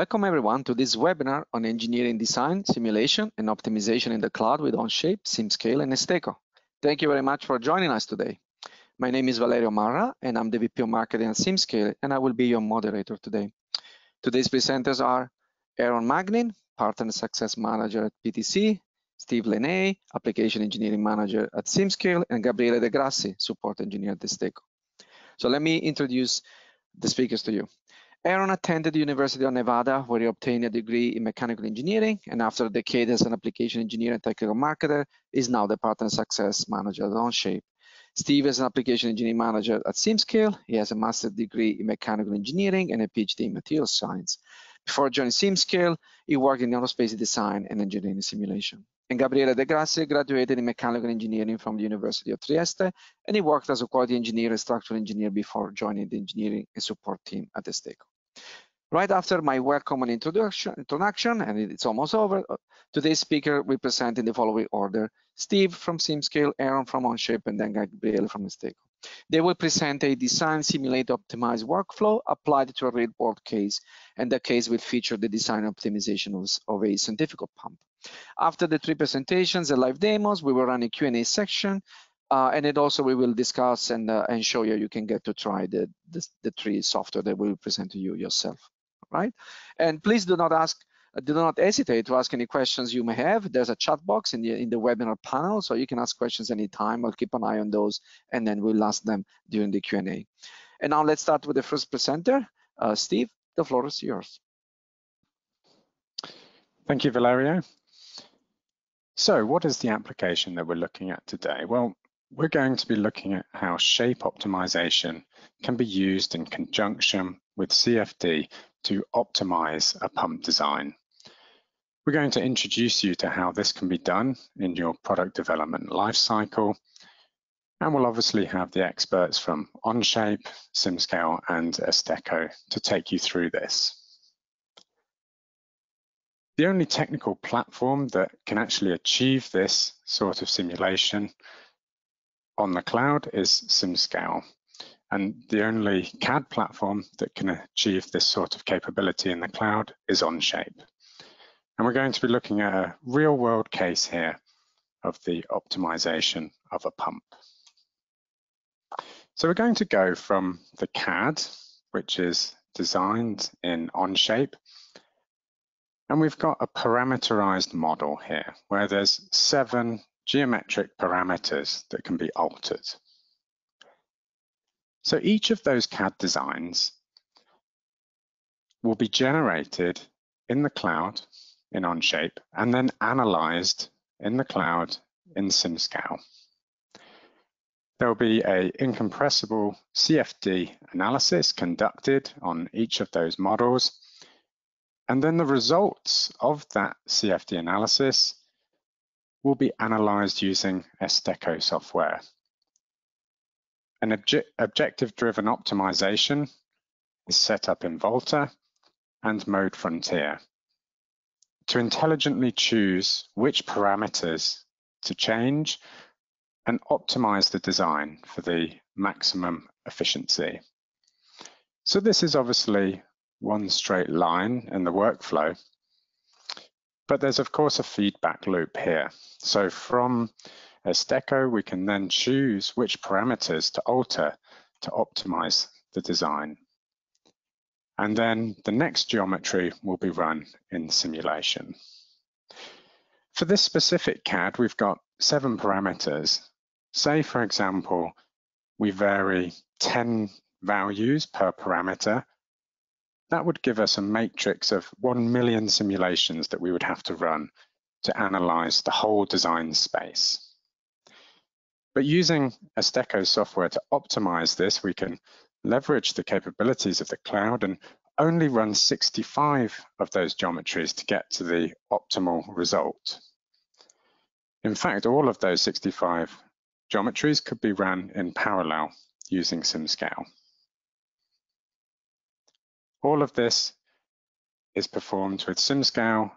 Welcome everyone to this webinar on engineering design, simulation, and optimization in the cloud with Onshape, SimScale, and Esteco. Thank you very much for joining us today. My name is Valerio Marra, and I'm the VP of Marketing at SimScale, and I will be your moderator today. Today's presenters are Aaron Magnin, Partner Success Manager at PTC, Steve Lene, Application Engineering Manager at SimScale, and Gabriele De Grassi, Support Engineer at Esteco. So let me introduce the speakers to you. Aaron attended the University of Nevada, where he obtained a degree in mechanical engineering, and after a decade as an application engineer and technical marketer, is now the partner success manager at Onshape. Steve is an application engineering manager at SimScale. He has a master's degree in mechanical engineering and a PhD in materials science. Before joining SimScale, he worked in aerospace design and engineering simulation. And Gabriele De Grassi graduated in mechanical engineering from the University of Trieste, and he worked as a quality engineer and structural engineer before joining the engineering and support team at Esteco. Right after my welcome and introduction, introduction, and it's almost over, today's speaker will present in the following order. Steve from SimScale, Aaron from Onshape, and then Gabriele from Esteco. They will present a design, simulate, optimize workflow applied to a real world case, and the case will feature the design optimization of, of a centrifugal pump. After the three presentations and live demos, we will run a Q&A section, uh, and it also we will discuss and, uh, and show you you can get to try the, the, the three software that we will present to you yourself right? And please do not ask, do not hesitate to ask any questions you may have. There's a chat box in the in the webinar panel, so you can ask questions anytime. I'll keep an eye on those, and then we'll ask them during the Q&A. And now let's start with the first presenter, uh, Steve. The floor is yours. Thank you, Valerio. So what is the application that we're looking at today? Well, we're going to be looking at how shape optimization can be used in conjunction with CFD to optimize a pump design. We're going to introduce you to how this can be done in your product development lifecycle. And we'll obviously have the experts from Onshape, SimScale, and Esteco to take you through this. The only technical platform that can actually achieve this sort of simulation on the cloud is SimScale. And the only CAD platform that can achieve this sort of capability in the cloud is Onshape. And we're going to be looking at a real world case here of the optimization of a pump. So we're going to go from the CAD, which is designed in Onshape, and we've got a parameterized model here where there's seven geometric parameters that can be altered. So each of those CAD designs will be generated in the cloud in Onshape and then analyzed in the cloud in SimScale. There will be a incompressible CFD analysis conducted on each of those models. And then the results of that CFD analysis will be analyzed using Esteco software. An obje objective-driven optimization is set up in Volta and Mode Frontier to intelligently choose which parameters to change and optimize the design for the maximum efficiency. So this is obviously one straight line in the workflow, but there's of course a feedback loop here. So from Esteco, we can then choose which parameters to alter to optimize the design. And then the next geometry will be run in simulation. For this specific CAD, we've got seven parameters. Say, for example, we vary 10 values per parameter. That would give us a matrix of 1 million simulations that we would have to run to analyze the whole design space. But using Esteco software to optimize this, we can leverage the capabilities of the cloud and only run 65 of those geometries to get to the optimal result. In fact, all of those 65 geometries could be run in parallel using SimScale. All of this is performed with SimScale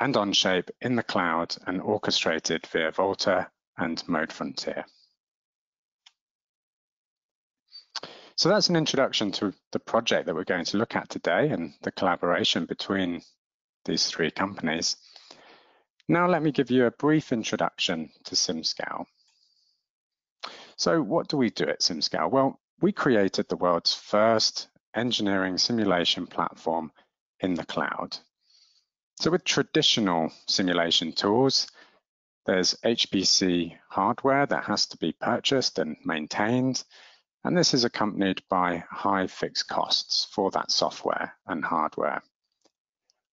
and Onshape in the cloud and orchestrated via Volta and Mode Frontier. So that's an introduction to the project that we're going to look at today and the collaboration between these three companies. Now let me give you a brief introduction to SimScale. So what do we do at SimScale? Well, we created the world's first engineering simulation platform in the cloud. So with traditional simulation tools, there's HPC hardware that has to be purchased and maintained, and this is accompanied by high fixed costs for that software and hardware.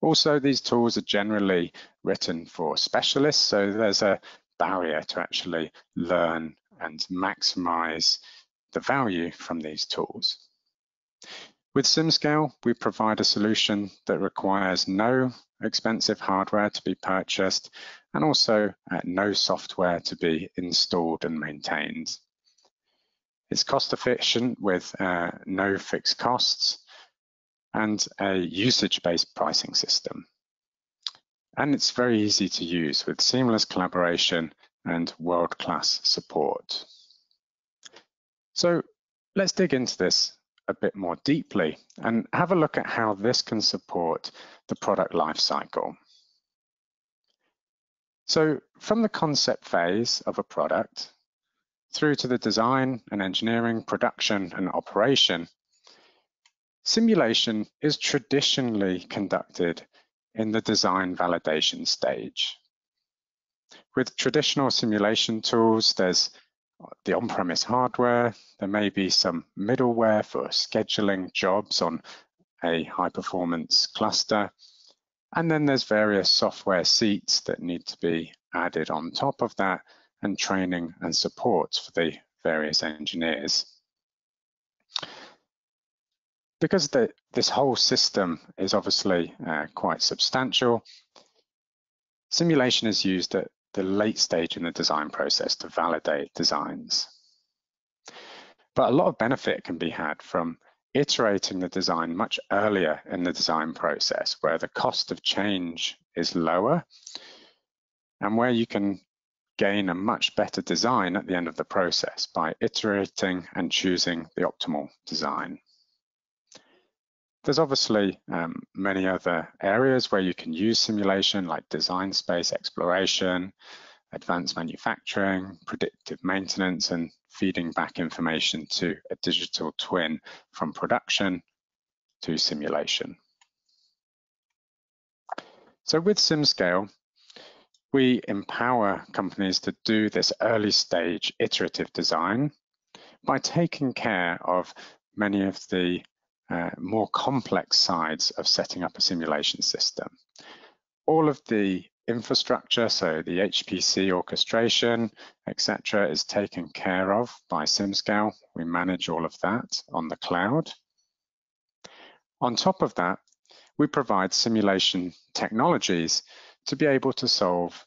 Also, these tools are generally written for specialists, so there's a barrier to actually learn and maximize the value from these tools. With SimScale, we provide a solution that requires no expensive hardware to be purchased and also uh, no software to be installed and maintained. It's cost efficient with uh, no fixed costs and a usage-based pricing system. And it's very easy to use with seamless collaboration and world-class support. So let's dig into this a bit more deeply and have a look at how this can support the product lifecycle. So from the concept phase of a product, through to the design and engineering, production and operation, simulation is traditionally conducted in the design validation stage. With traditional simulation tools, there's the on-premise hardware, there may be some middleware for scheduling jobs on a high-performance cluster, and then there's various software seats that need to be added on top of that and training and support for the various engineers. Because the, this whole system is obviously uh, quite substantial, simulation is used at the late stage in the design process to validate designs. But a lot of benefit can be had from iterating the design much earlier in the design process where the cost of change is lower and where you can gain a much better design at the end of the process by iterating and choosing the optimal design. There's obviously um, many other areas where you can use simulation like design space exploration, advanced manufacturing, predictive maintenance, and feeding back information to a digital twin from production to simulation. So with SimScale, we empower companies to do this early stage iterative design by taking care of many of the uh, more complex sides of setting up a simulation system. All of the infrastructure, so the HPC orchestration, etc., is taken care of by SimScale. We manage all of that on the cloud. On top of that, we provide simulation technologies to be able to solve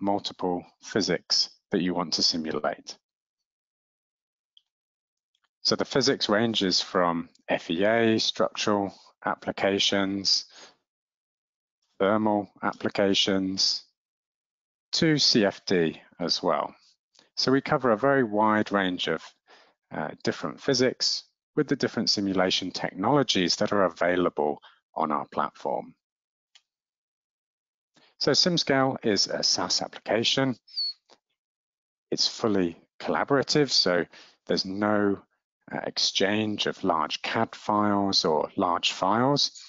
multiple physics that you want to simulate. So the physics ranges from FEA, structural applications, thermal applications, to CFD as well. So we cover a very wide range of uh, different physics with the different simulation technologies that are available on our platform. So SimScale is a SaaS application. It's fully collaborative, so there's no uh, exchange of large CAD files or large files.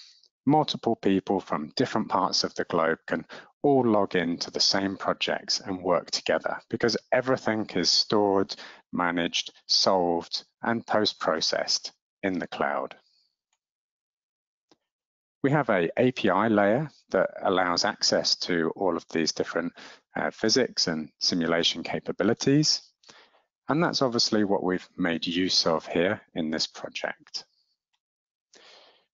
Multiple people from different parts of the globe can all log into the same projects and work together because everything is stored, managed, solved, and post-processed in the cloud. We have a API layer that allows access to all of these different uh, physics and simulation capabilities. And that's obviously what we've made use of here in this project.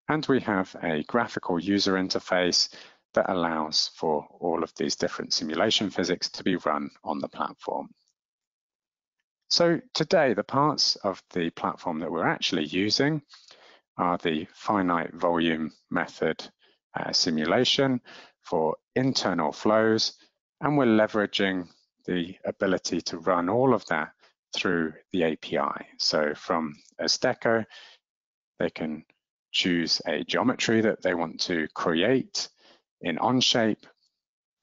And we have a graphical user interface that allows for all of these different simulation physics to be run on the platform. So today, the parts of the platform that we're actually using are the finite volume method uh, simulation for internal flows, and we're leveraging the ability to run all of that through the API. So from Esteco, they can choose a geometry that they want to create in Onshape.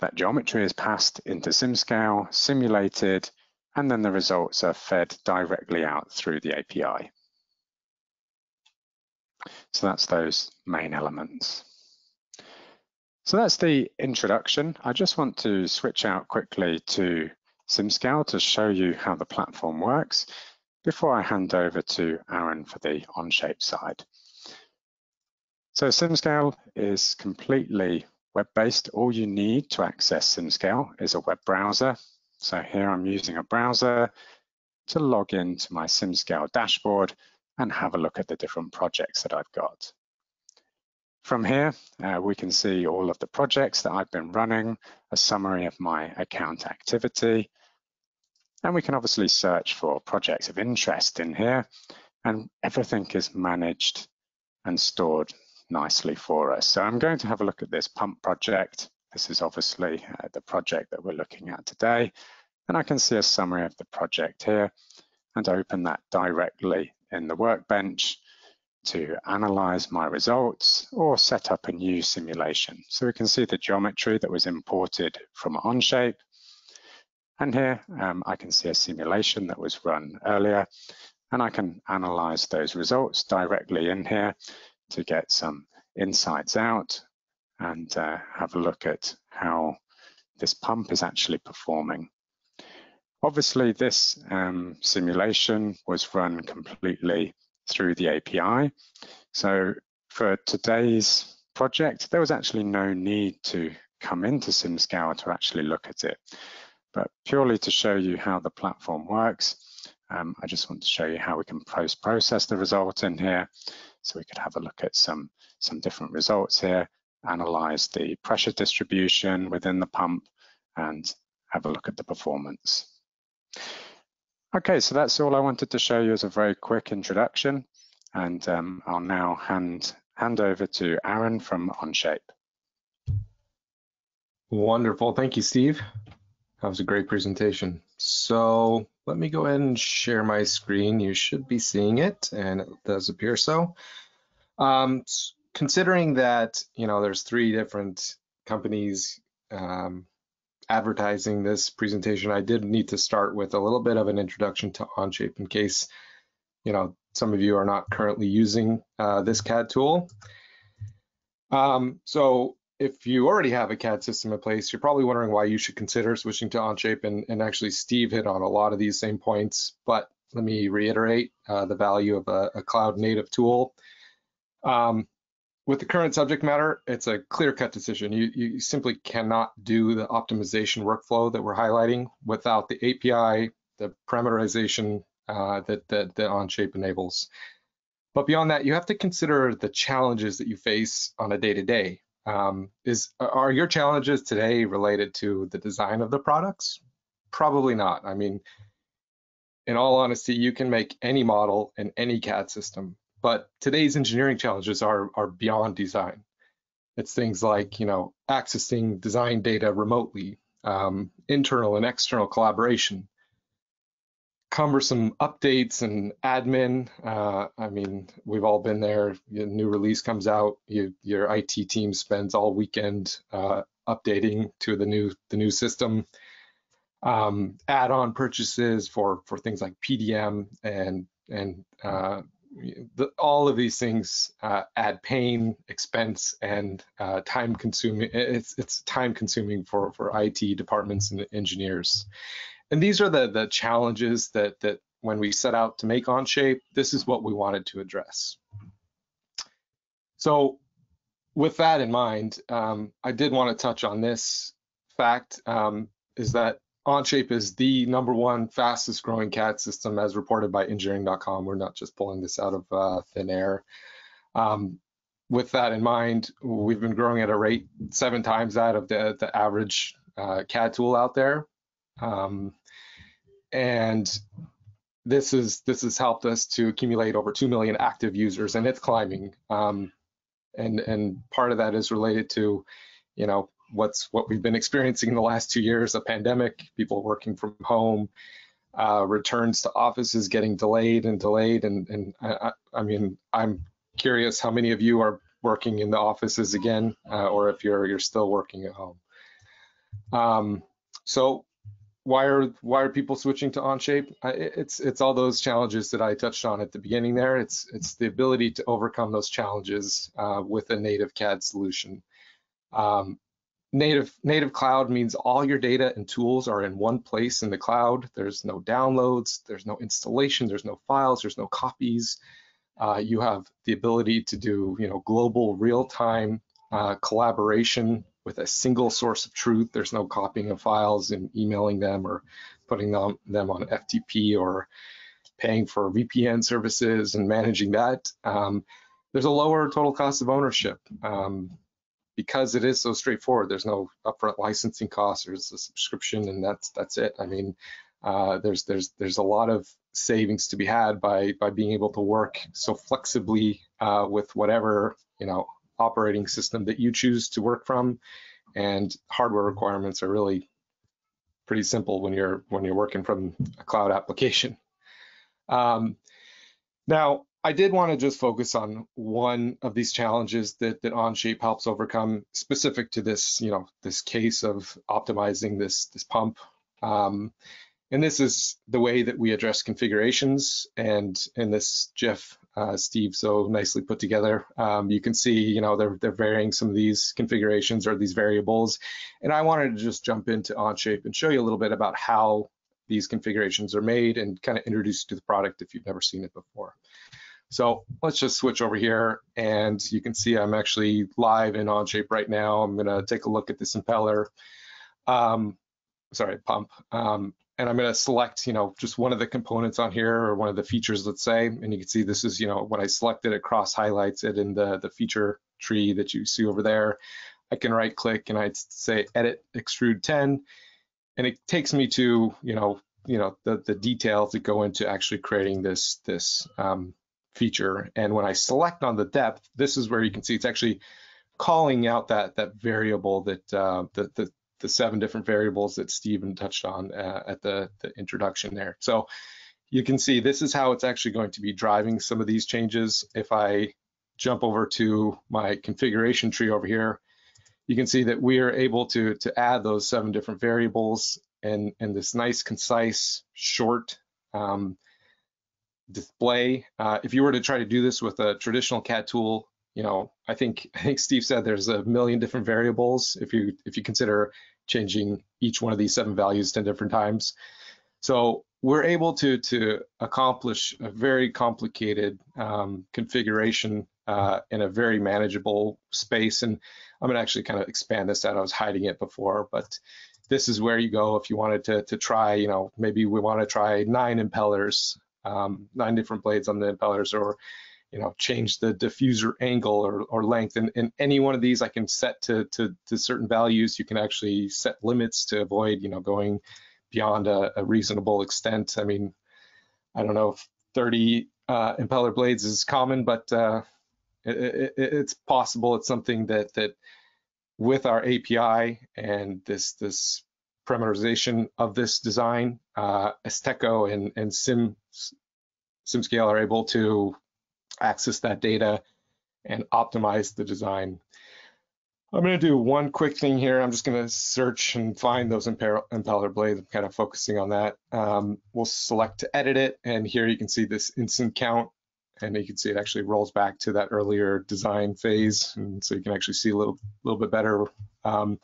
That geometry is passed into SimScale, simulated, and then the results are fed directly out through the API. So that's those main elements. So that's the introduction. I just want to switch out quickly to SimScale to show you how the platform works before I hand over to Aaron for the Onshape side. So SimScale is completely web-based. All you need to access SimScale is a web browser. So here I'm using a browser to log into my SimScale dashboard and have a look at the different projects that I've got. From here, uh, we can see all of the projects that I've been running, a summary of my account activity, and we can obviously search for projects of interest in here, and everything is managed and stored nicely for us. So I'm going to have a look at this pump project. This is obviously uh, the project that we're looking at today, and I can see a summary of the project here and open that directly in the workbench to analyze my results or set up a new simulation. So we can see the geometry that was imported from Onshape. And here um, I can see a simulation that was run earlier and I can analyze those results directly in here to get some insights out and uh, have a look at how this pump is actually performing. Obviously, this um, simulation was run completely through the API. So for today's project, there was actually no need to come into SimScale to actually look at it. But purely to show you how the platform works, um, I just want to show you how we can post-process the result in here. So we could have a look at some, some different results here, analyze the pressure distribution within the pump, and have a look at the performance. Okay, so that's all I wanted to show you as a very quick introduction. And um, I'll now hand, hand over to Aaron from Onshape. Wonderful, thank you, Steve. That was a great presentation. So let me go ahead and share my screen. You should be seeing it, and it does appear so. Um, considering that, you know, there's three different companies um, advertising this presentation, I did need to start with a little bit of an introduction to Onshape in case, you know, some of you are not currently using uh, this CAD tool. Um, so if you already have a CAD system in place, you're probably wondering why you should consider switching to Onshape. And, and actually, Steve hit on a lot of these same points, but let me reiterate uh, the value of a, a cloud native tool. Um, with the current subject matter, it's a clear-cut decision. You, you simply cannot do the optimization workflow that we're highlighting without the API, the parameterization uh, that, that, that Onshape enables. But beyond that, you have to consider the challenges that you face on a day-to-day. -day. Um, is are your challenges today related to the design of the products? Probably not. I mean, in all honesty, you can make any model in any CAD system but today's engineering challenges are, are beyond design. It's things like, you know, accessing design data remotely, um, internal and external collaboration, cumbersome updates and admin. Uh, I mean, we've all been there. A new release comes out, you, your IT team spends all weekend uh, updating to the new the new system. Um, add-on purchases for for things like PDM and and uh, the, all of these things uh, add pain, expense, and uh, time consuming. It's it's time consuming for for IT departments and engineers. And these are the the challenges that that when we set out to make Onshape, this is what we wanted to address. So with that in mind, um, I did want to touch on this fact um, is that Onshape is the number one fastest growing CAD system as reported by engineering.com. We're not just pulling this out of uh, thin air. Um, with that in mind, we've been growing at a rate seven times that of the, the average uh, CAD tool out there. Um, and this is this has helped us to accumulate over 2 million active users and it's climbing. Um, and, and part of that is related to, you know, what's what we've been experiencing in the last two years, a pandemic, people working from home, uh, returns to offices getting delayed and delayed. And, and I, I, mean, I'm curious how many of you are working in the offices again, uh, or if you're you're still working at home. Um, so why are why are people switching to Onshape? It's it's all those challenges that I touched on at the beginning there. It's it's the ability to overcome those challenges uh, with a native CAD solution. Um, native native cloud means all your data and tools are in one place in the cloud. There's no downloads, there's no installation, there's no files, there's no copies. Uh, you have the ability to do you know global real-time uh, collaboration with a single source of truth. There's no copying of files and emailing them or putting them, them on FTP or paying for VPN services and managing that. Um, there's a lower total cost of ownership. Um, because it is so straightforward, there's no upfront licensing costs. There's a subscription, and that's that's it. I mean, uh, there's there's there's a lot of savings to be had by by being able to work so flexibly uh, with whatever you know operating system that you choose to work from, and hardware requirements are really pretty simple when you're when you're working from a cloud application. Um, now, I did want to just focus on one of these challenges that, that Onshape helps overcome specific to this, you know, this case of optimizing this, this pump. Um, and this is the way that we address configurations. And in this GIF, uh, Steve so nicely put together, um, you can see, you know, they're, they're varying some of these configurations or these variables. And I wanted to just jump into Onshape and show you a little bit about how these configurations are made and kind of introduce you to the product if you've never seen it before. So let's just switch over here and you can see I'm actually live in Onshape right now. I'm gonna take a look at this impeller, um, sorry, pump. Um, and I'm gonna select, you know, just one of the components on here or one of the features, let's say, and you can see this is, you know, when I select it, cross highlights it in the, the feature tree that you see over there. I can right click and I'd say edit extrude 10 and it takes me to, you know, you know, the, the details that go into actually creating this, this um, feature. And when I select on the depth, this is where you can see it's actually calling out that that variable that uh, the, the, the seven different variables that Stephen touched on uh, at the, the introduction there. So you can see this is how it's actually going to be driving some of these changes. If I jump over to my configuration tree over here, you can see that we are able to, to add those seven different variables and, and this nice, concise, short um, display. Uh, if you were to try to do this with a traditional CAD tool, you know, I think I think Steve said there's a million different variables if you if you consider changing each one of these seven values 10 different times. So we're able to to accomplish a very complicated um, configuration uh, in a very manageable space. And I'm gonna actually kind of expand this out. I was hiding it before, but this is where you go if you wanted to to try, you know, maybe we want to try nine impellers um, nine different blades on the impellers or you know change the diffuser angle or, or length. And, and any one of these I can set to, to, to certain values. You can actually set limits to avoid you know going beyond a, a reasonable extent. I mean I don't know if 30 uh, impeller blades is common but uh, it, it, it's possible. It's something that that with our API and this this parameterization of this design, uh, Esteco and, and Sim, SimScale are able to access that data and optimize the design. I'm going to do one quick thing here. I'm just going to search and find those impeller blades. I'm kind of focusing on that. Um, we'll select to edit it, and here you can see this instant count, and you can see it actually rolls back to that earlier design phase, and so you can actually see a little, little bit better. Um,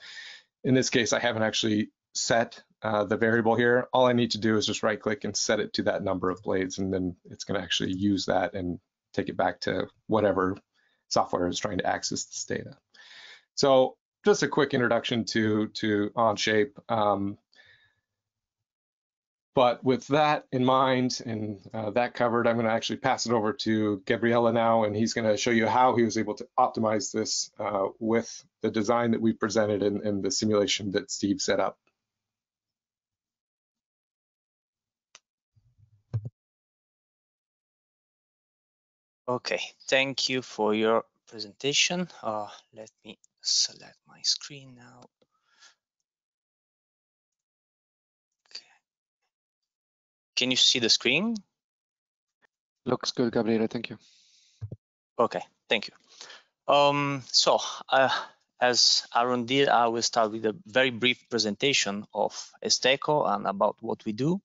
in this case, I haven't actually set uh, the variable here, all I need to do is just right click and set it to that number of blades and then it's going to actually use that and take it back to whatever software is trying to access this data. So just a quick introduction to, to Onshape. Um, but with that in mind and uh, that covered, I'm going to actually pass it over to Gabriella now, and he's going to show you how he was able to optimize this uh, with the design that we presented and the simulation that Steve set up. Okay, thank you for your presentation. Uh, let me select my screen now. Okay. can you see the screen? Looks good, Gabriele. Thank you. Okay, thank you. Um, so, uh, as Aaron did, I will start with a very brief presentation of Esteco and about what we do.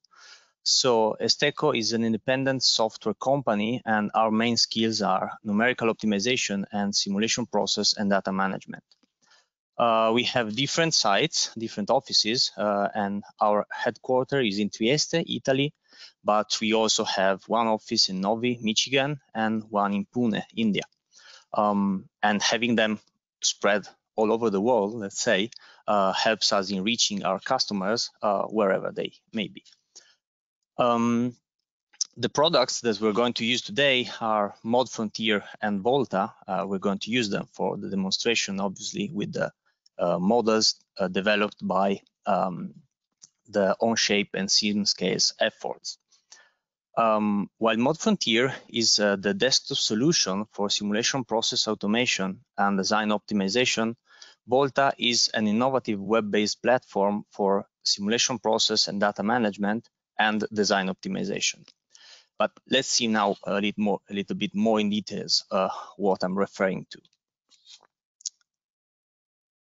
So Esteco is an independent software company and our main skills are numerical optimization and simulation process and data management. Uh, we have different sites, different offices, uh, and our headquarters is in Trieste, Italy, but we also have one office in Novi, Michigan, and one in Pune, India. Um, and having them spread all over the world, let's say, uh, helps us in reaching our customers uh, wherever they may be. Um, the products that we're going to use today are modeFRONTIER and Volta. Uh, we're going to use them for the demonstration, obviously, with the uh, models uh, developed by um, the OnShape and SimScales efforts. Um, while modeFRONTIER is uh, the desktop solution for simulation process automation and design optimization, Volta is an innovative web-based platform for simulation process and data management and design optimization. But let's see now a little more, a little bit more in details uh, what I'm referring to.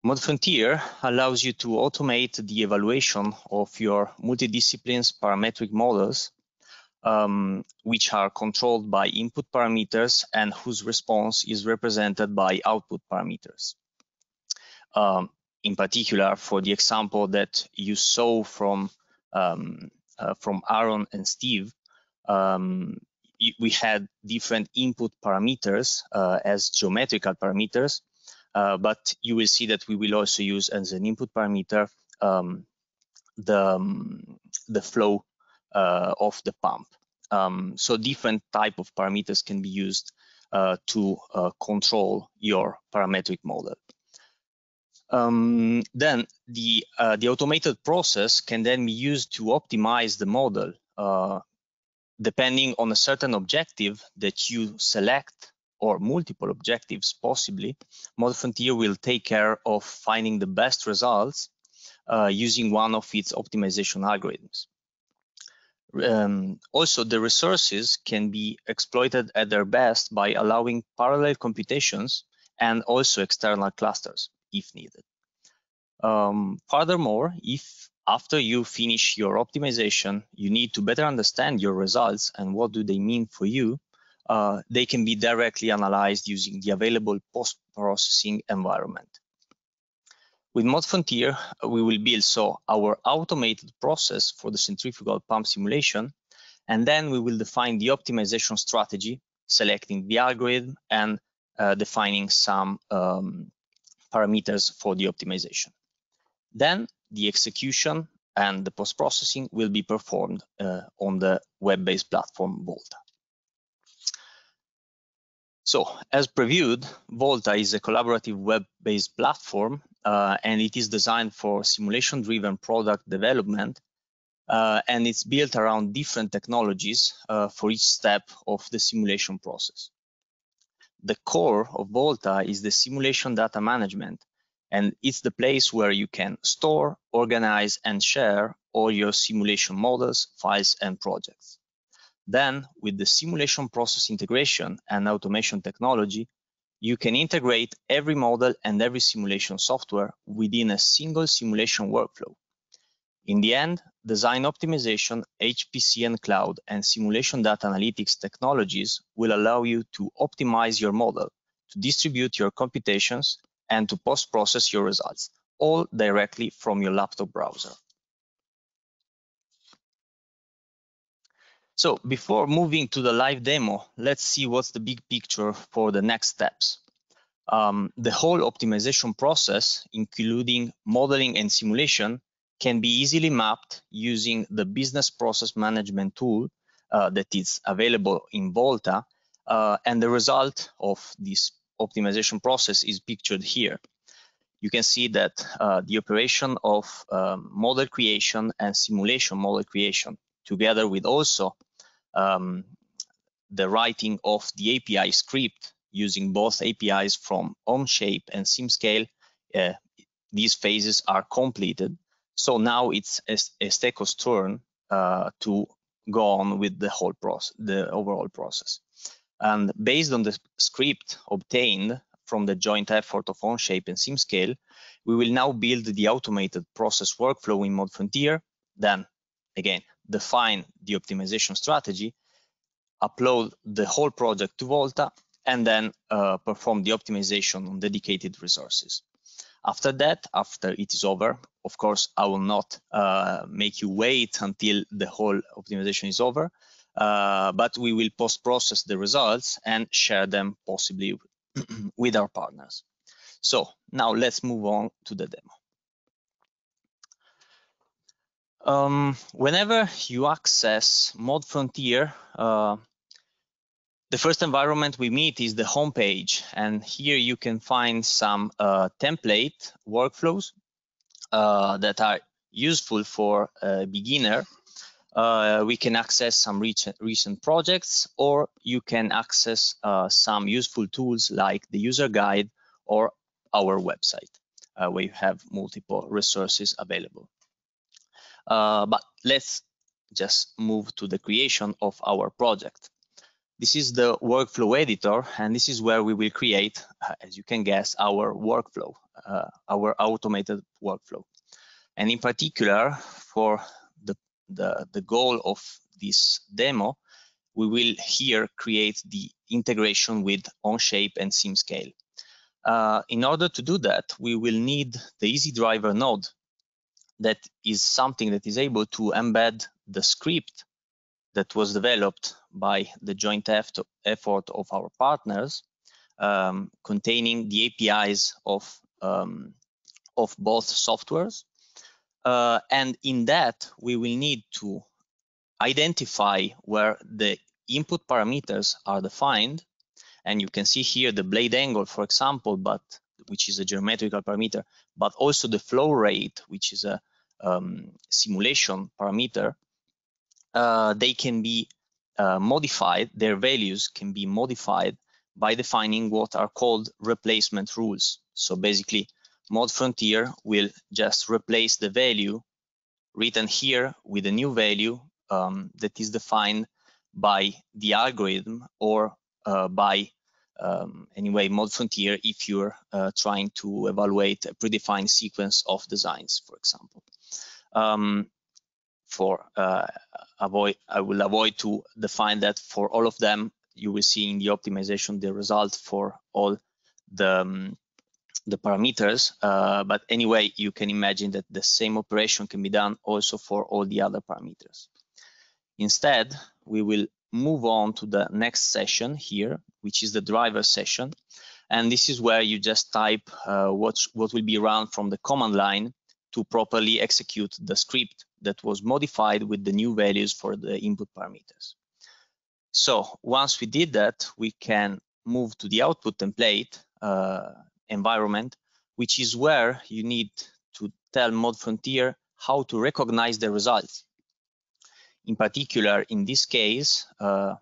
modeFRONTIER allows you to automate the evaluation of your multidisciplines parametric models, um, which are controlled by input parameters and whose response is represented by output parameters. Um, in particular, for the example that you saw from um, uh, from Aaron and Steve, um, we had different input parameters uh, as geometrical parameters, uh, but you will see that we will also use as an input parameter um, the, um, the flow uh, of the pump. Um, so different type of parameters can be used uh, to uh, control your parametric model. Um, then the uh, the automated process can then be used to optimize the model uh, depending on a certain objective that you select or multiple objectives possibly. modeFRONTIER will take care of finding the best results uh, using one of its optimization algorithms. Um, also, the resources can be exploited at their best by allowing parallel computations and also external clusters if needed. Um, furthermore, if after you finish your optimization, you need to better understand your results and what do they mean for you, uh, they can be directly analyzed using the available post-processing environment. With modeFRONTIER, we will build so our automated process for the centrifugal pump simulation, and then we will define the optimization strategy, selecting the algorithm and uh, defining some um, parameters for the optimization. Then the execution and the post-processing will be performed uh, on the web-based platform Volta. So as previewed, Volta is a collaborative web-based platform uh, and it is designed for simulation-driven product development uh, and it's built around different technologies uh, for each step of the simulation process. The core of Volta is the simulation data management and it's the place where you can store, organize, and share all your simulation models, files, and projects. Then, with the simulation process integration and automation technology, you can integrate every model and every simulation software within a single simulation workflow. In the end, design optimization, HPC and cloud, and simulation data analytics technologies will allow you to optimize your model, to distribute your computations, and to post-process your results, all directly from your laptop browser. So before moving to the live demo, let's see what's the big picture for the next steps. Um, the whole optimization process, including modeling and simulation, can be easily mapped using the business process management tool uh, that is available in Volta. Uh, and the result of this optimization process is pictured here. You can see that uh, the operation of um, model creation and simulation model creation, together with also um, the writing of the API script using both APIs from OnShape and SimScale, uh, these phases are completed. So now it's Esteco's turn uh, to go on with the whole process, the overall process. And based on the script obtained from the joint effort of OnShape and SimScale, we will now build the automated process workflow in ModeFrontier, then again, define the optimization strategy, upload the whole project to Volta, and then uh, perform the optimization on dedicated resources. After that, after it is over, of course, I will not uh, make you wait until the whole optimization is over, uh, but we will post-process the results and share them possibly with our partners. So now let's move on to the demo. Um, whenever you access ModeFrontier, uh, the first environment we meet is the homepage, and here you can find some uh, template workflows uh, that are useful for a beginner. Uh, we can access some recent, projects, or you can access uh, some useful tools like the user guide or our website, uh, where you have multiple resources available. Uh, but let's just move to the creation of our project. This is the workflow editor, and this is where we will create, uh, as you can guess, our workflow, uh, our automated workflow. And in particular, for the, the, the goal of this demo, we will here create the integration with OnShape and SimScale. Uh, in order to do that, we will need the Easy Driver node that is something that is able to embed the script that was developed by the joint effort of our partners, um, containing the APIs of, um, of both softwares. Uh, and in that, we will need to identify where the input parameters are defined. And you can see here the blade angle, for example, but which is a geometrical parameter, but also the flow rate, which is a um, simulation parameter, uh, they can be uh, modified, their values can be modified by defining what are called replacement rules. So basically, ModeFrontier will just replace the value written here with a new value um, that is defined by the algorithm or uh, by um, anyway ModeFrontier if you're uh, trying to evaluate a predefined sequence of designs, for example. Um, for uh, avoid, I will avoid to define that for all of them. You will see in the optimization the result for all the um, the parameters. Uh, but anyway, you can imagine that the same operation can be done also for all the other parameters. Instead, we will move on to the next session here, which is the driver session. And this is where you just type uh, what, what will be run from the command line to properly execute the script that was modified with the new values for the input parameters. So once we did that, we can move to the output template uh, environment, which is where you need to tell ModeFrontier how to recognize the results. In particular, in this case, uh,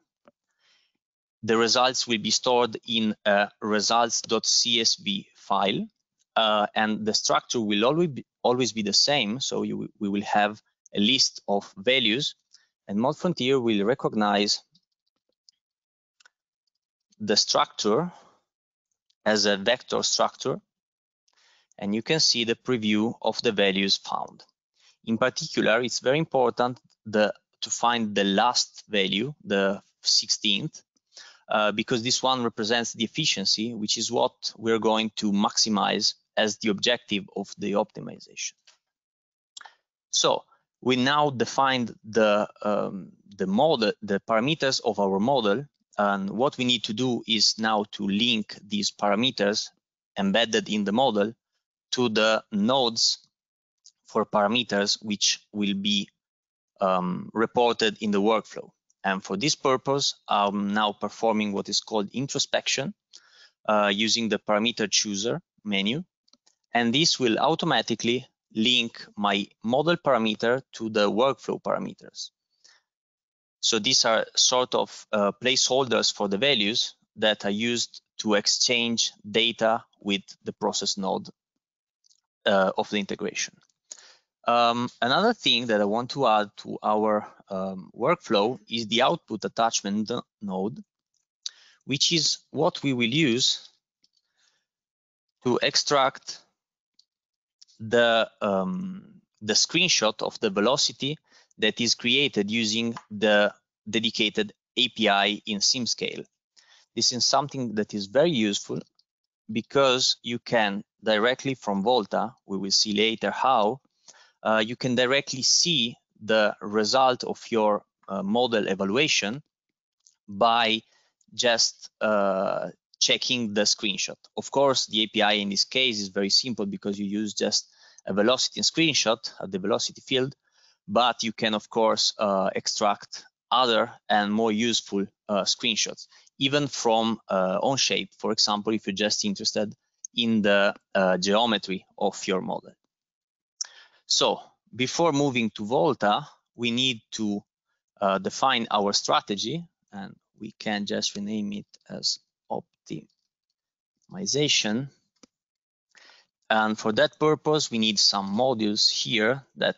the results will be stored in a results.csv file, uh, and the structure will always be, always be the same. So you, we will have a list of values and ModeFrontier will recognize the structure as a vector structure and you can see the preview of the values found. In particular, it's very important the, to find the last value, the 16th, uh, because this one represents the efficiency, which is what we're going to maximize as the objective of the optimization. So we now defined the um, the model, the parameters of our model, and what we need to do is now to link these parameters embedded in the model to the nodes for parameters which will be um, reported in the workflow. And for this purpose, I'm now performing what is called introspection uh, using the parameter chooser menu. And this will automatically link my model parameter to the workflow parameters. So these are sort of uh, placeholders for the values that are used to exchange data with the process node uh, of the integration. Um, another thing that I want to add to our um, workflow is the output attachment node, which is what we will use to extract the um, the screenshot of the velocity that is created using the dedicated API in SimScale. This is something that is very useful because you can directly from Volta, we will see later how, uh, you can directly see the result of your uh, model evaluation by just uh, checking the screenshot. Of course, the API in this case is very simple because you use just a velocity screenshot at the velocity field, but you can, of course, uh, extract other and more useful uh, screenshots, even from uh, OnShape, for example, if you're just interested in the uh, geometry of your model. So before moving to Volta, we need to uh, define our strategy, and we can just rename it as optimization. And for that purpose, we need some modules here that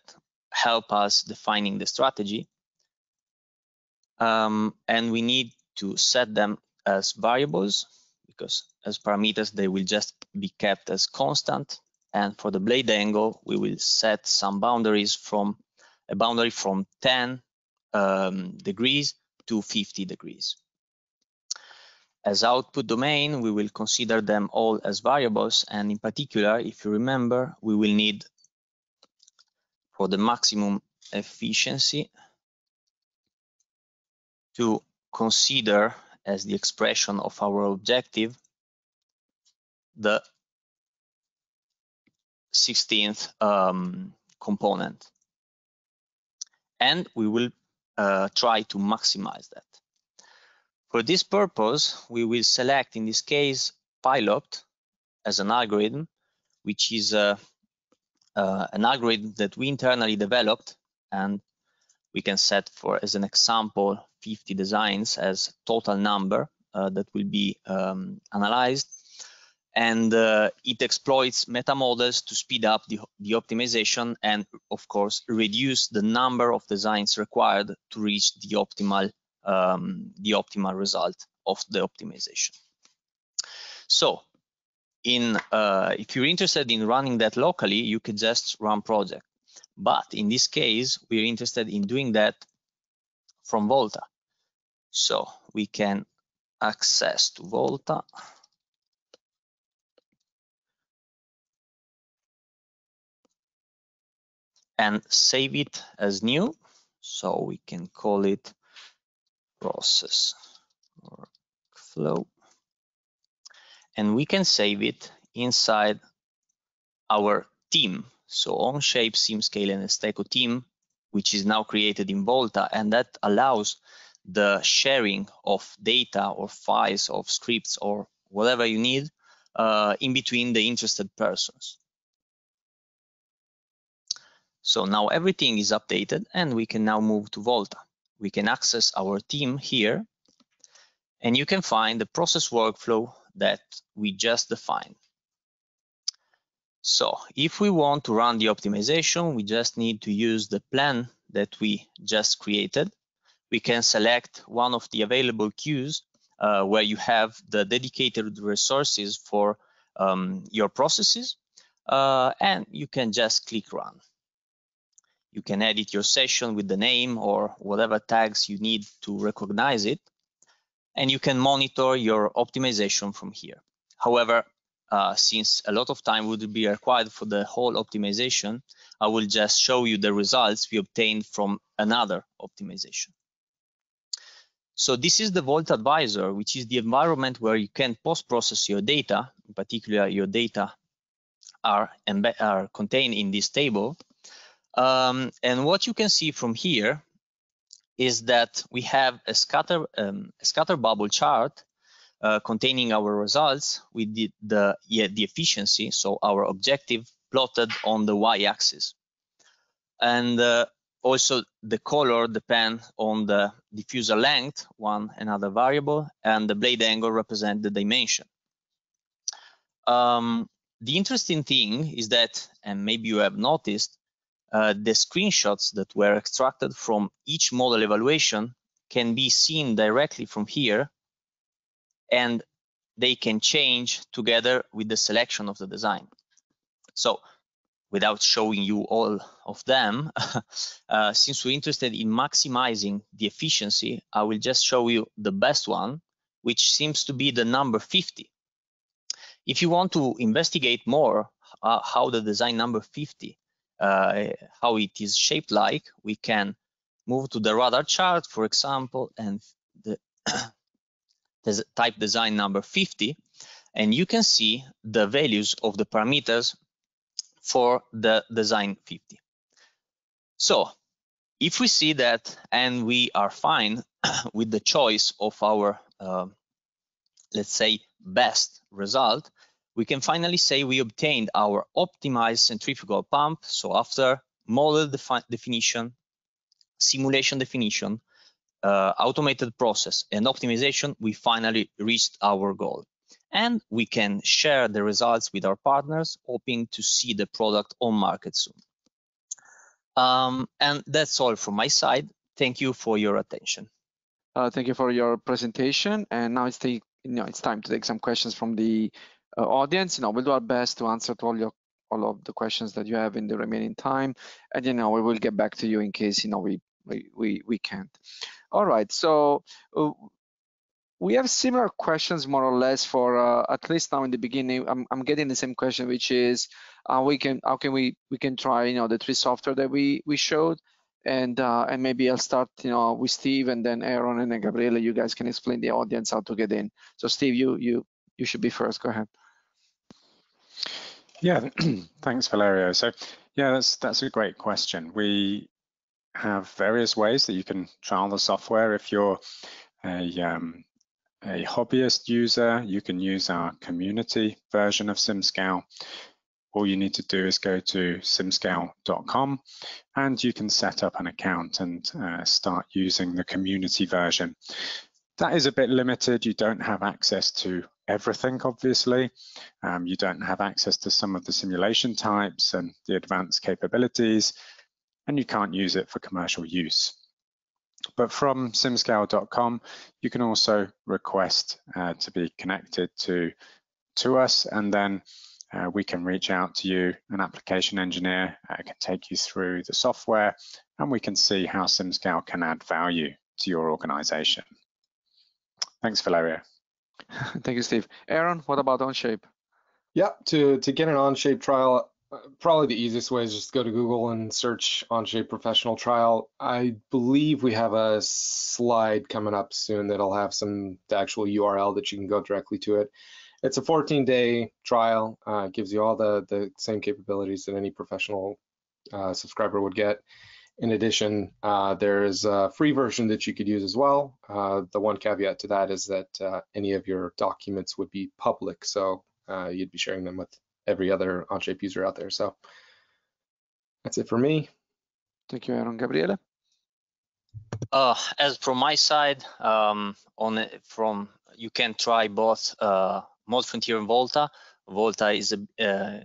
help us defining the strategy. Um, and we need to set them as variables because as parameters, they will just be kept as constant. And for the blade angle, we will set some boundaries from a boundary from 10 um, degrees to 50 degrees. As output domain, we will consider them all as variables. And in particular, if you remember, we will need for the maximum efficiency to consider as the expression of our objective the 16th um, component. And we will uh, try to maximize that. For this purpose, we will select, in this case, pilOPT as an algorithm, which is uh, uh, an algorithm that we internally developed. And we can set for, as an example, 50 designs as total number uh, that will be um, analyzed. And uh, it exploits meta models to speed up the, the optimization and, of course, reduce the number of designs required to reach the optimal um, the optimal result of the optimization. So in uh, if you're interested in running that locally, you could just run project. But in this case, we're interested in doing that from Volta. So we can access to Volta. And save it as new. So we can call it process workflow. And we can save it inside our team. So OnShape, SimScale, and Esteco team, which is now created in Volta, and that allows the sharing of data or files of scripts or whatever you need uh, in between the interested persons. So now everything is updated and we can now move to Volta we can access our team here and you can find the process workflow that we just defined. So if we want to run the optimization, we just need to use the plan that we just created. We can select one of the available queues uh, where you have the dedicated resources for um, your processes, uh, and you can just click run. You can edit your session with the name or whatever tags you need to recognize it. And you can monitor your optimization from here. However, uh, since a lot of time would be required for the whole optimization, I will just show you the results we obtained from another optimization. So this is the Volta Advisor, which is the environment where you can post-process your data. In particular, your data are, are contained in this table. Um, and what you can see from here is that we have a scatter, um, a scatter bubble chart uh, containing our results with the, the, yeah, the efficiency, so our objective plotted on the y-axis. And uh, also the color depends on the diffuser length, one another variable, and the blade angle represent the dimension. Um, the interesting thing is that, and maybe you have noticed, uh, the screenshots that were extracted from each model evaluation can be seen directly from here and they can change together with the selection of the design. So without showing you all of them, uh, since we're interested in maximizing the efficiency, I will just show you the best one, which seems to be the number 50. If you want to investigate more uh, how the design number 50, uh, how it is shaped like, we can move to the radar chart, for example, and the type design number 50, and you can see the values of the parameters for the design 50. So if we see that and we are fine with the choice of our, uh, let's say, best result, we can finally say we obtained our optimized centrifugal pump. So after model defi definition, simulation definition, uh, automated process and optimization, we finally reached our goal. And we can share the results with our partners, hoping to see the product on market soon. Um, and that's all from my side. Thank you for your attention. Uh, thank you for your presentation. And now it's, you know, it's time to take some questions from the uh, audience. You know, we'll do our best to answer to all your all of the questions that you have in the remaining time. And you know, we will get back to you in case you know we we we, we can't. All right, so uh, we have similar questions more or less for uh, at least now in the beginning. I'm, I'm getting the same question, which is uh, we can how can we we can try you know the three software that we we showed, and uh, and maybe I'll start you know with Steve and then Aaron and then Gabriele. You guys can explain the audience how to get in. So Steve, you you you should be first. Go ahead. Yeah, thanks, Valerio. So yeah, that's that's a great question. We have various ways that you can trial the software. If you're a, um, a hobbyist user, you can use our community version of SimScale. All you need to do is go to simscale.com and you can set up an account and uh, start using the community version. That is a bit limited. You don't have access to everything, obviously. Um, you don't have access to some of the simulation types and the advanced capabilities and you can't use it for commercial use. But from simscale.com, you can also request uh, to be connected to, to us, and then uh, we can reach out to you. An application engineer uh, can take you through the software, and we can see how SimScale can add value to your organization. Thanks, Valeria. Thank you, Steve. Aaron, what about OnShape? Yeah, to, to get an OnShape trial, probably the easiest way is just go to Google and search OnShape professional trial. I believe we have a slide coming up soon that'll have some the actual URL that you can go directly to it. It's a 14 day trial, uh, gives you all the, the same capabilities that any professional uh, subscriber would get. In addition, uh, there is a free version that you could use as well. Uh, the one caveat to that is that uh, any of your documents would be public, so uh, you'd be sharing them with every other Onshape user out there. So that's it for me. Thank you, Aaron. Gabriele? Uh, as from my side, um, on from you can try both uh, Frontier and Volta. Volta is a, uh,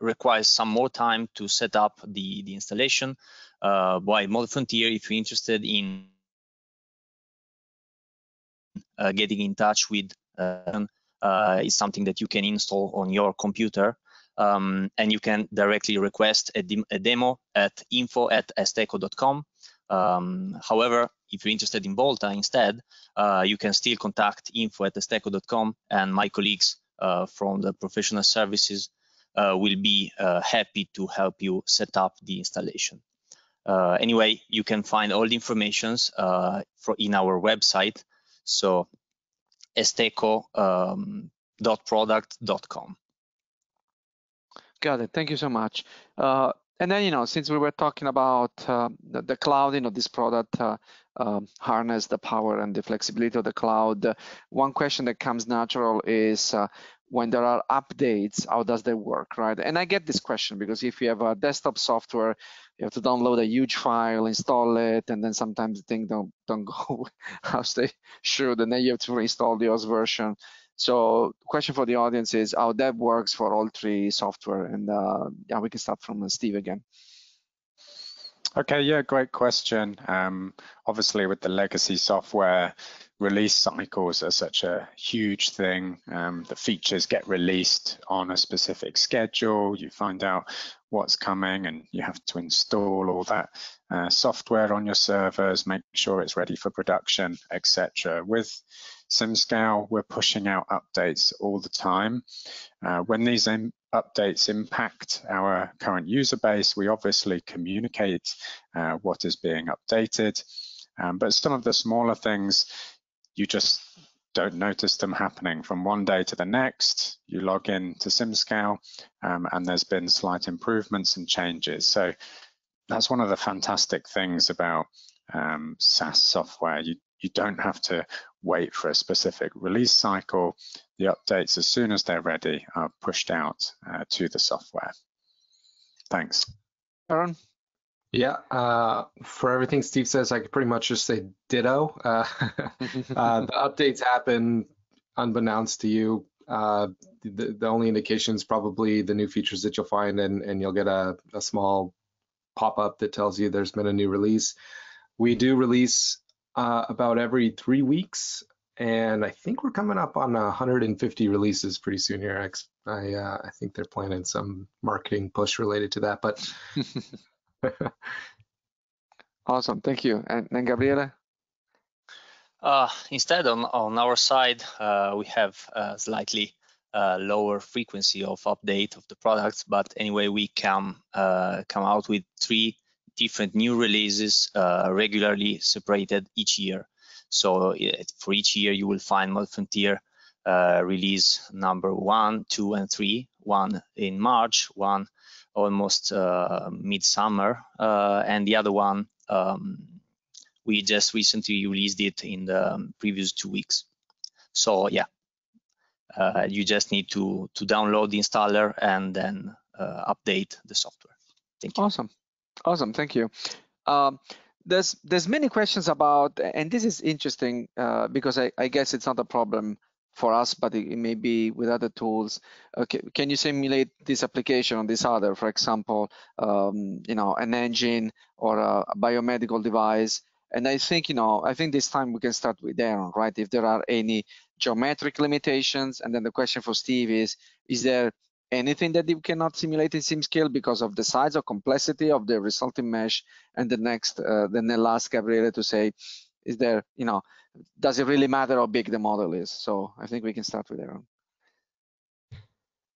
requires some more time to set up the the installation. Uh, while modeFRONTIER, if you're interested in uh, getting in touch with uh, uh, is something that you can install on your computer. Um, and you can directly request a, a demo at info at esteco.com. Um, however, if you're interested in Volta instead, uh, you can still contact info at esteco.com and my colleagues uh, from the professional services uh, will be uh, happy to help you set up the installation. Uh, anyway, you can find all the informations uh, in our website. So esteco.product.com. Um, Got it. Thank you so much. Uh, and then, you know, since we were talking about uh, the, the, cloud, you know, this product uh, um, harness the power and the flexibility of the cloud. Uh, one question that comes natural is when there are updates, how does that work, right? And I get this question because if you have a desktop software, you have to download a huge file, install it, and then sometimes things don't don't go as they should, and then you have to reinstall the OS version. So question for the audience is how that works for all three software, and uh, yeah, we can start from Steve again. Okay, yeah, great question. Um, obviously, with the legacy software, release cycles are such a huge thing. Um, the features get released on a specific schedule. You find out what's coming and you have to install all that uh, software on your servers, make sure it's ready for production, etc. With SimScale, we're pushing out updates all the time. Uh, when these updates impact our current user base, we obviously communicate uh, what is being updated. Um, but some of the smaller things, you just don't notice them happening from one day to the next. You log in to SimScale um, and there's been slight improvements and changes. So that's one of the fantastic things about um, SaaS software. You, you don't have to wait for a specific release cycle. The updates, as soon as they're ready, are pushed out uh, to the software. Thanks. Aaron? Yeah, uh, for everything Steve says, I could pretty much just say ditto. Uh, uh, the updates happen unbeknownst to you. Uh, the, the only indication is probably the new features that you'll find, and, and you'll get a, a small pop-up that tells you there's been a new release. We do release uh, about every three weeks, and I think we're coming up on 150 releases pretty soon here. I, I, uh, I think they're planning some marketing push related to that, but awesome, thank you. And then Gabriele? Uh, instead, on, on our side, uh, we have a slightly uh, lower frequency of update of the products, but anyway, we can uh, come out with three different new releases uh, regularly separated each year. So for each year, you will find modeFRONTIER uh, release number one, two, and three. One in March, one almost uh, midsummer, uh, and the other one um, we just recently released it in the previous two weeks. So yeah, uh, you just need to to download the installer and then uh, update the software. Thank you. Awesome, awesome. Thank you. Um, there's there's many questions about, and this is interesting uh, because I, I guess it's not a problem for us, but it, it may be with other tools. Okay, can you simulate this application on this other, for example, um, you know, an engine or a, a, biomedical device? And I think, you know, I think this time we can start with Aaron, right? If there are any geometric limitations, and then the question for Steve is, is there anything that you cannot simulate in SimScale because of the size or complexity of the resulting mesh? And the next, uh, then the last Gabriele to say, is there, you know, does it really matter how big the model is? So I think we can start with Aaron.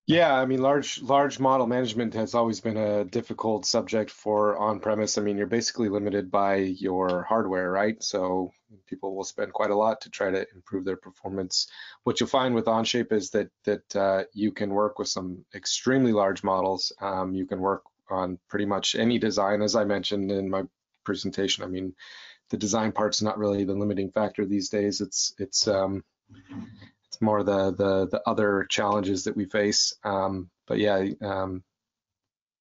Yeah, I mean, large large model management has always been a difficult subject for on-premise. I mean, you're basically limited by your hardware, right? So people will spend quite a lot to try to improve their performance. What you'll find with Onshape is that that uh, you can work with some extremely large models. Um, you can work on pretty much any design, as I mentioned in my presentation. I mean, the design part's not really the limiting factor these days. It's it's um, it's more the the the other challenges that we face. Um, but yeah, um,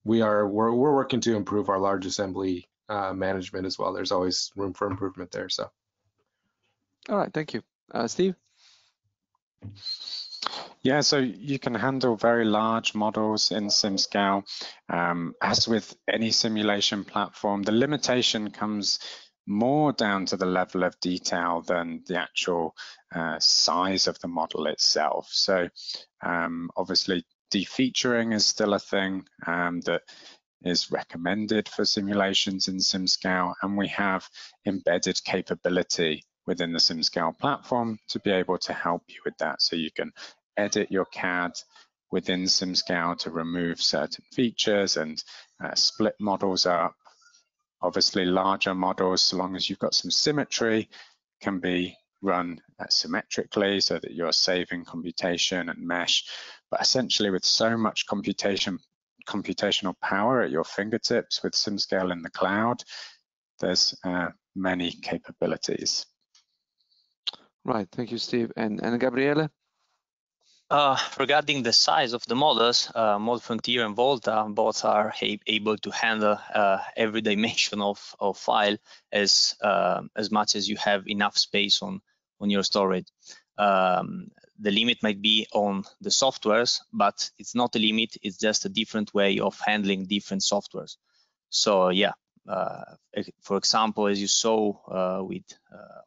we are we're we're working to improve our large assembly uh, management as well. There's always room for improvement there. So. All right, thank you, uh, Steve. Yeah, so you can handle very large models in SimScale. Um, as with any simulation platform, the limitation comes more down to the level of detail than the actual uh, size of the model itself. So um, obviously defeaturing is still a thing um, that is recommended for simulations in SimScale, and we have embedded capability within the SimScale platform to be able to help you with that. So you can edit your CAD within SimScale to remove certain features and uh, split models up Obviously, larger models, so long as you've got some symmetry, can be run symmetrically so that you're saving computation and mesh. But essentially, with so much computation, computational power at your fingertips with SimScale in the cloud, there's uh, many capabilities. Right, thank you, Steve. And, and Gabriele? Uh, regarding the size of the models, uh, Frontier and Volta both are able to handle uh, every dimension of, of file as uh, as much as you have enough space on on your storage. Um, the limit might be on the softwares, but it's not a limit. It's just a different way of handling different softwares. So yeah, for example, as you saw with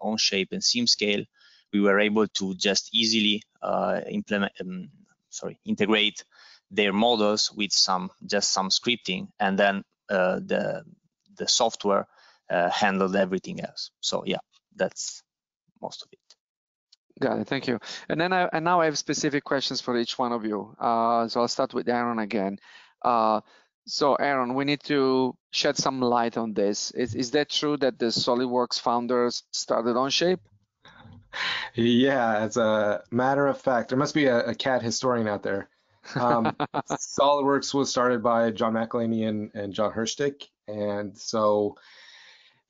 OnShape and SimScale, we were able to just easily implement, um, sorry, integrate their models with some just some scripting, and then the the software handled everything else. So yeah, that's most of it. Got it. Thank you. And then I, and now I have specific questions for each one of you. Uh, so I'll start with Aaron again. Uh, so Aaron, we need to shed some light on this. Is, is that true that the SolidWorks founders started OnShape? Yeah, as a matter of fact, there must be a, a CAD historian out there. Um, SolidWorks was started by John McEleney and, and Jon Hirschtick, and so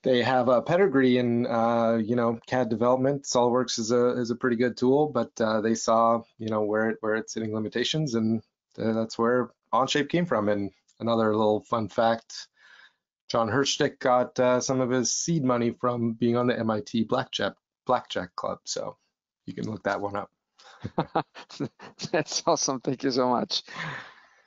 they have a pedigree in uh, you know CAD development. SolidWorks is a is a pretty good tool, but uh, they saw you know where it, where it's hitting limitations, and uh, that's where OnShape came from. And another little fun fact: Jon Hirschtick got uh, some of his seed money from being on the MIT Blackjack Blackjack Club. So you can look that one up. that's awesome. Thank you so much.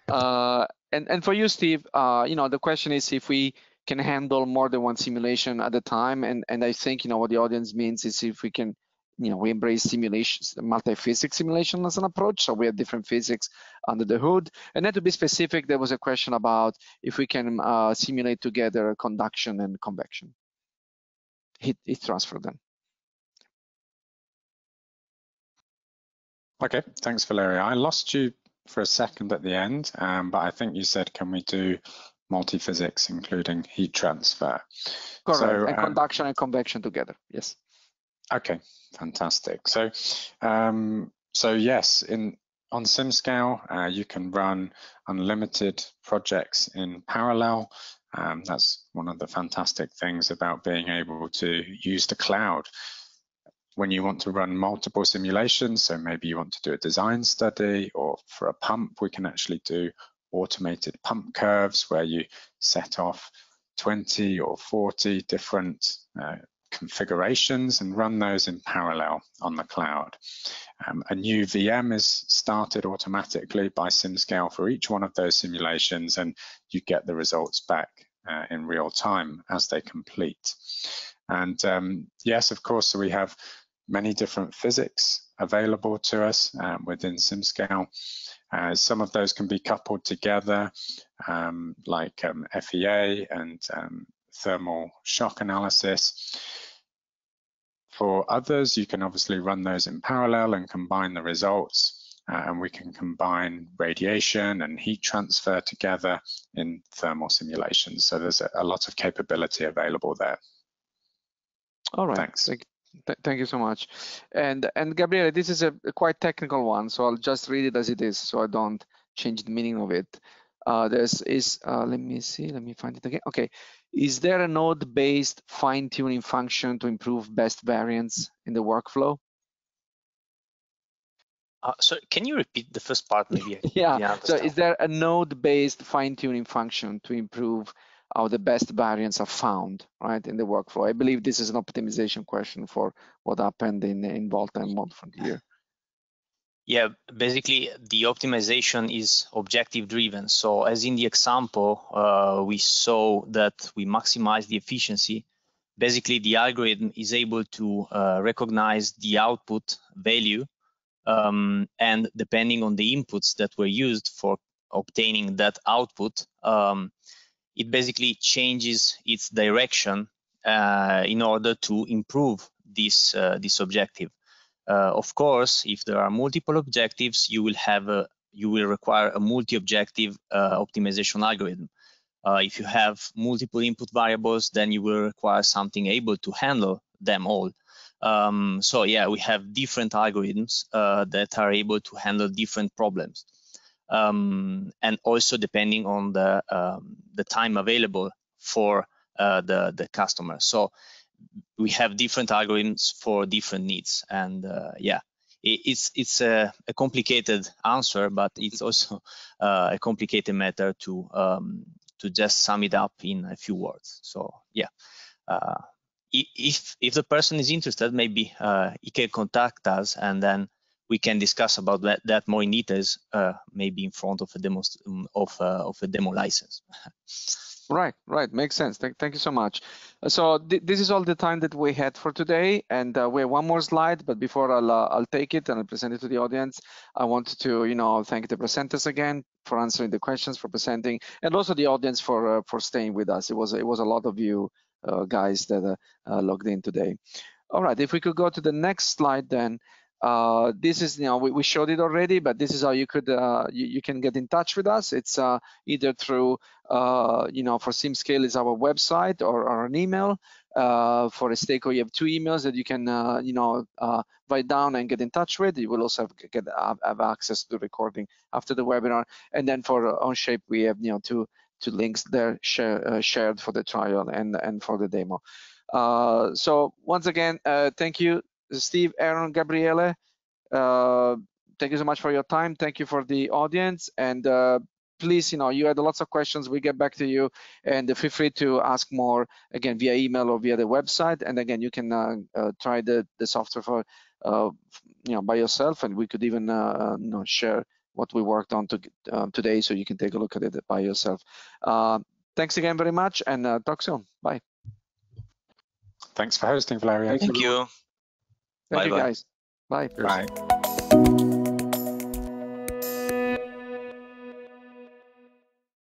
Uh, and and for you, Steve, uh, you know the question is if we can handle more than one simulation at a time. And, and I think, you know, what the audience means is if we can, you know, we embrace simulations, multi-physics simulation as an approach. So we have different physics under the hood. And then to be specific, there was a question about if we can uh, simulate together conduction and convection. Heat, heat transfer then. Okay, thanks, Valeria. I lost you for a second at the end, um, but I think you said, can we do multi-physics, including heat transfer. Correct, so, and um, conduction and convection together, yes. Okay, fantastic. So, um, so yes, in on SimScale, uh, you can run unlimited projects in parallel. Um, that's one of the fantastic things about being able to use the cloud. When you want to run multiple simulations, so maybe you want to do a design study or for a pump, we can actually do automated pump curves where you set off 20 or 40 different uh, configurations and run those in parallel on the cloud. Um, a new VM is started automatically by SimScale for each one of those simulations and you get the results back uh, in real time as they complete. And um, yes, of course, so we have many different physics available to us um, within SimScale. Uh, some of those can be coupled together, um, like um, FEA and um, thermal shock analysis. For others, you can obviously run those in parallel and combine the results, uh, and we can combine radiation and heat transfer together in thermal simulations. So there's a, a lot of capability available there. All right. Thanks. Thank, Th thank you so much. And and Gabriele, this is a, a, quite technical one, so I'll just read it as it is, so I don't change the meaning of it. Uh, this is, uh, let me see, let me find it again. Okay, is there a node-based fine-tuning function to improve best variance in the workflow? Uh, so can you repeat the first part maybe? yeah, so is there a node-based fine-tuning function to improve how the best variants are found, right, in the workflow. I believe this is an optimization question for what happened in, in Volta and modeFRONTIER. Yeah, basically the optimization is objective driven. So as in the example, uh, we saw that we maximize the efficiency. Basically, the algorithm is able to uh, recognize the output value um, and depending on the inputs that were used for obtaining that output, um, it basically changes its direction uh, in order to improve this uh, this objective. Uh, of course, if there are multiple objectives, you will have a you will require a multi-objective uh, optimization algorithm. Uh, if you have multiple input variables, then you will require something able to handle them all. Um, so yeah, we have different algorithms that are able to handle different problems um, and also depending on the um, the time available for uh, the the customer. So we have different algorithms for different needs, and uh, yeah, it, it's it's a, a, complicated answer, but it's also uh, a complicated matter to um, to just sum it up in a few words. So yeah. Uh, if if the person is interested, maybe uh, he can contact us, and then we can discuss about that, that more in details, uh, maybe in front of a demo of uh, of a demo license. Right, right, makes sense. Thank, thank you so much. Uh, so th this is all the time that we had for today, and uh, we have one more slide. But before I'll uh, I'll take it and I'll present it to the audience, I wanted to you know thank the presenters again for answering the questions, for presenting, and also the audience for uh, for staying with us. It was it was a lot of you guys that logged in today. All right, if we could go to the next slide, then. Uh, this is, you know, we, we, showed it already, but this is how you could, uh, you, you, can get in touch with us. It's uh, either through, uh, you know, for SimScale is our website or, or an email. Uh, for Esteco, you have two emails that you can, uh, you know, write down and get in touch with. You will also have, get, have, access to the recording after the webinar. And then for OnShape, we have, you know, two, two links there share, shared for the trial and, and for the demo. so once again, thank you Steve, Aaron, Gabriele, uh, thank you so much for your time. Thank you for the audience. And uh, please, you know, you had lots of questions. We get back to you and feel free to ask more again via email or via the website. And again, you can uh, uh, try the, the software for, uh, you know, by yourself. And we could even, uh, you know, share what we worked on to, today so you can take a look at it by yourself. thanks again very much and talk soon. Bye. Thanks for hosting, Valerio. Thank you. Thank bye you, bye. guys. Bye. Bye.